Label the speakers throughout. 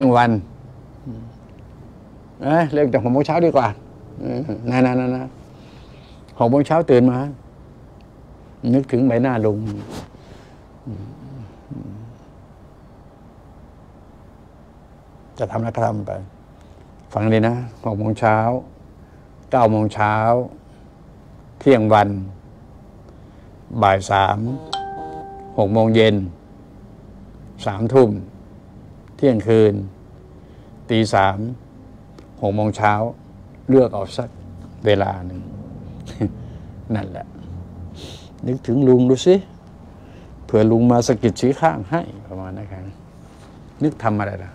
Speaker 1: หนึ่งวันเอ้เรื่องจากหกโมงเช้าดีกว่าอนะนะนะนะหกโมงเช้าตื่นมา นึกถึงใบหน้าลุงจะทำแล้วก็ทำไป ฟังดีนะหกโมงเช้าเก้าโมงเช้า เที่ยงวัน บ่ายสามหกโมงเย็นสามทุ่ม เที่ยงคืน ตีสามหกโมงเช้า เลือกเอาสักเวลาหนึ่ง นั่นแหละ นึกถึงลุงดูสิเผื่อลุงมาสกิดชี้ข้างให้ประมาณนั้นครับนึกทำอะไรล่ะ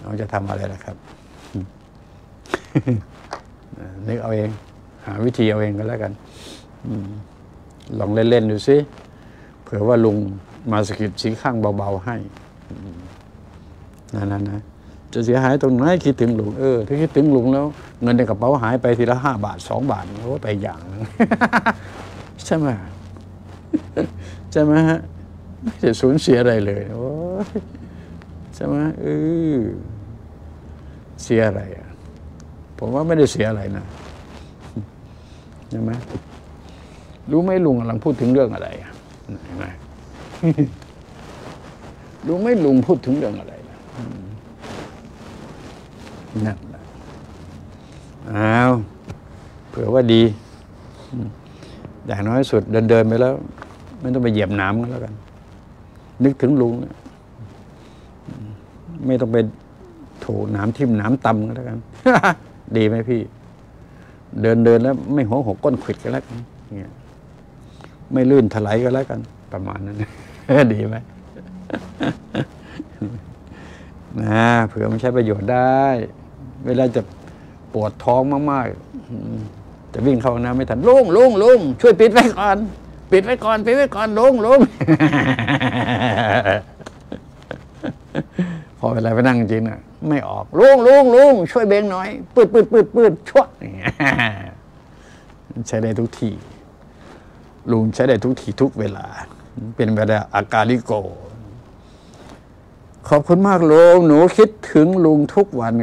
Speaker 1: เราจะทำอะไรล่ะครับนึกเอาเอง หาวิธีเอาเองก็แล้วกันอลองเล่น ๆ ดูสิเผื่อว่าลุงมาสกิดชี้ข้างเบา ๆ ให้ อืมนั่นๆนะจะเสียหายตรงไหนคิดถึงลุงเออถ้าคิดถึงลุงแล้ว เงินในกระเป๋าหายไปทีละห้าบาทสองบาทโอ้ไปอย่างหนึ่งใช่ไหมใช่ไหมฮะไม่ได้สูญเสียอะไรเลยโอ้ยใช่ไหมเออเสียอะไรอะผมว่าไม่ได้เสียอะไรนะใช่ไหมรู้ไหมลุงกำลังพูดถึงเรื่องอะไรอะเห็นไหมรู้ไหมลุงพูดถึงเรื่องอะไร นั่นแหละอ้าวเผื่อว่าดีอย่างน้อยสุดเดินเดินไปแล้ว ไม่ต้องไปเหยียบน้ำกันแล้วกัน นึกถึงลุงไม่ต้องไปถูน้ำทิ่มน้ำตำกันแล้วกัน ดีไหมพี่ เดินเดินแล้ว ไม่หัวหกก้นขวิดกันแล้วกันเงี้ยไม่ลื่นถลายกันแล้วกัน ประมาณนั้น ดีไหม นะเผื่อมันใช้ประโยชน์ได้ เวลาจะปวดท้องมากๆ จะวิ่งเข้าห้องน้ำไม่ทันลุงลุงลุงช่วยปิดไว้ก่อน ปิดไว้ก่อนปิดไว้ก่อนลุงลุงพอเวลาไปนั่งจริงน่ะ ไม่ออกลุงลุงลุงช่วยเบงหน่อยปืดปืดปืดปืดชั่วอย่างใช้ได้ทุกทีลุงใช้ได้ทุกทีทุกเวลา เป็นเวลาอาการิโก ขอบคุณมากลุงหนูคิดถึงลุงทุกวัน